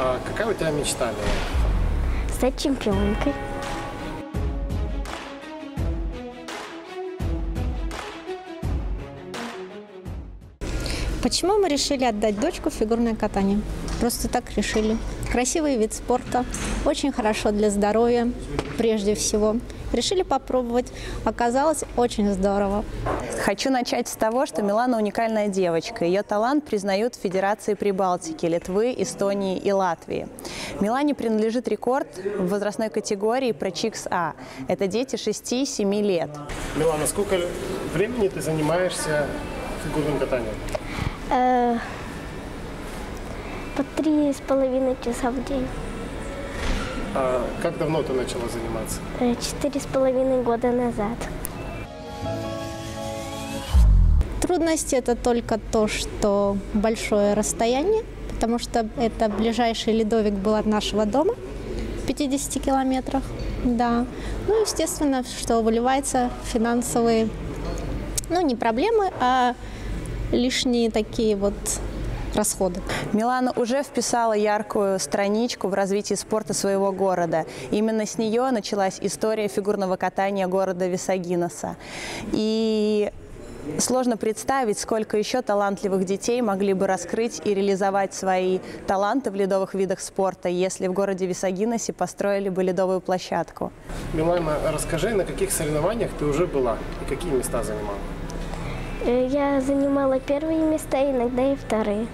А какая у тебя мечта? Стать чемпионкой. Почему мы решили отдать дочку в фигурное катание? Просто так решили. Красивый вид спорта, очень хорошо для здоровья, прежде всего. Решили попробовать. Оказалось очень здорово. Хочу начать с того, что Милана уникальная девочка. Ее талант признают в Федерации Прибалтики, Литвы, Эстонии и Латвии. Милане принадлежит рекорд в возрастной категории про ЧИКС-А. Это дети 6-7 лет. Милана, сколько времени ты занимаешься фигурным катанием? Э, по три с половиной часа в день. А как давно ты начала заниматься? Э, Четыре с половиной года назад. Трудность это только то, что большое расстояние, потому что это ближайший ледовик был от нашего дома, в 50 километрах. Да. Ну, естественно, что выливается финансовые, ну, не проблемы, а лишние такие вот расходы. Милана уже вписала яркую страничку в развитии спорта своего города. Именно с нее началась история фигурного катания города Висагиноса. И Сложно представить, сколько еще талантливых детей могли бы раскрыть и реализовать свои таланты в ледовых видах спорта, если в городе Висагиносе построили бы ледовую площадку. Милана, расскажи, на каких соревнованиях ты уже была и какие места занимала? Э, Я занимала первые места, иногда и вторые.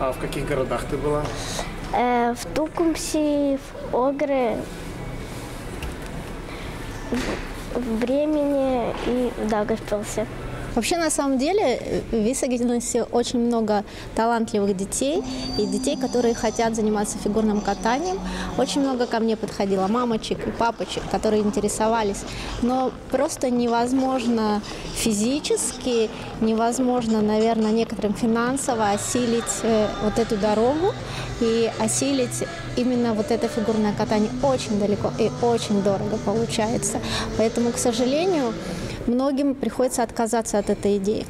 А в каких городах ты была? Э, В Тукумсе, в Огре, в- Бремени и в Даугавпилсе. Вообще, на самом деле, э, в Висагиносе очень много талантливых детей и детей, которые хотят заниматься фигурным катанием. Очень много ко мне подходило мамочек и папочек, которые интересовались. Но просто невозможно физически, невозможно, наверное, некоторым финансово осилить э, вот эту дорогу и осилить именно вот это фигурное катание очень далеко и очень дорого получается. Поэтому, к сожалению, многим приходится отказаться от этой идеи.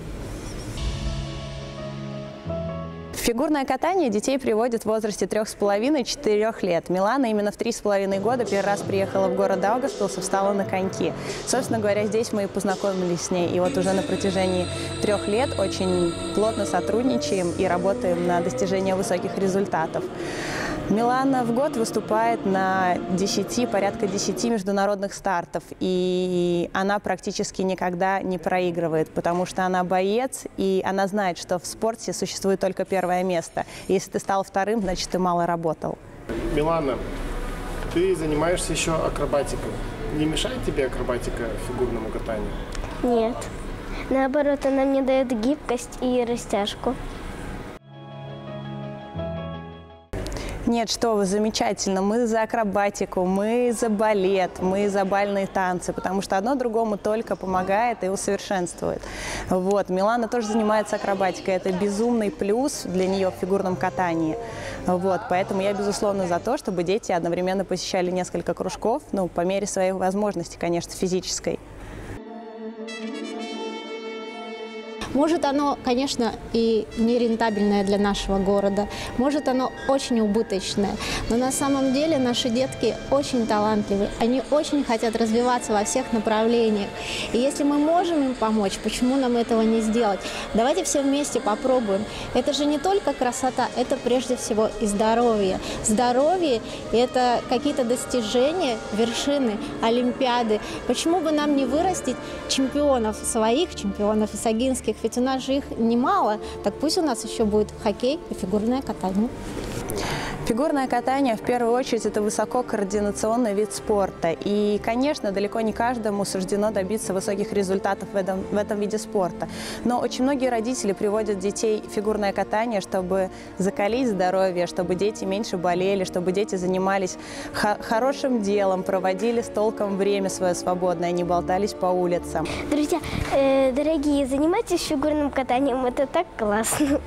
Фигурное катание детей приводят в возрасте 3,5-4 лет. Милана именно в 3,5 года первый раз приехала в город Даугавпилс и встала на коньки. Собственно говоря, здесь мы и познакомились с ней. И вот уже на протяжении трех лет очень плотно сотрудничаем и работаем на достижение высоких результатов. Милана в год выступает на 10, порядка 10 международных стартов, и она практически никогда не проигрывает, потому что она боец, и она знает, что в спорте существует только первое место. И если ты стал вторым, значит, ты мало работал. Милана, ты занимаешься еще акробатикой. Не мешает тебе акробатика фигурному катанию? Нет. Наоборот, она мне дает гибкость и растяжку. Нет, что вы, замечательно. Мы за акробатику, мы за балет, мы за бальные танцы, потому что одно другому только помогает и усовершенствует. Вот. Милана тоже занимается акробатикой. Это безумный плюс для нее в фигурном катании. Вот. Поэтому я, безусловно, за то, чтобы дети одновременно посещали несколько кружков, ну, по мере своей возможности, конечно, физической. Может, оно, конечно, и нерентабельное для нашего города, может, оно очень убыточное, но на самом деле наши детки очень талантливые, они очень хотят развиваться во всех направлениях. И если мы можем им помочь, почему нам этого не сделать? Давайте все вместе попробуем. Это же не только красота, это прежде всего и здоровье. Здоровье – это какие-то достижения, вершины, олимпиады. Почему бы нам не вырастить чемпионов своих, чемпионов исагинских, ведь у нас же их немало, так пусть у нас еще будет хоккей и фигурное катание. Фигурное катание, в первую очередь, это высококоординационный вид спорта. И, конечно, далеко не каждому суждено добиться высоких результатов в этом, в этом виде спорта. Но очень многие родители приводят детей в фигурное катание, чтобы закалить здоровье, чтобы дети меньше болели, чтобы дети занимались хо- хорошим делом, проводили с толком время свое свободное, не болтались по улицам. Друзья, э, дорогие, занимайтесь фигурным катанием, это так классно.